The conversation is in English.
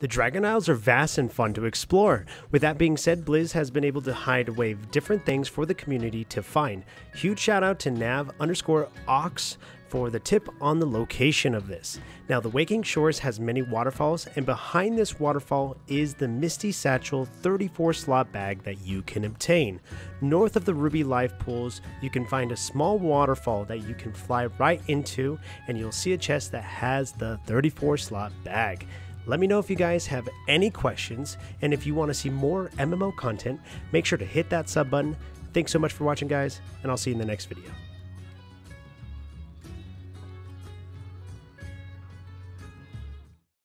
The Dragon Isles are vast and fun to explore. With that being said, Blizz has been able to hide away different things for the community to find. Huge shout out to Nav underscore Ox for the tip on the location of this. Now, the Waking Shores has many waterfalls, and behind this waterfall is the Misty Satchel 34 slot bag that you can obtain. North of the Ruby Life pools, you can find a small waterfall that you can fly right into, and you'll see a chest that has the 34 slot bag. Let me know if you guys have any questions, and if you want to see more MMO content, make sure to hit that sub button. Thanks so much for watching, guys, and I'll see you in the next video.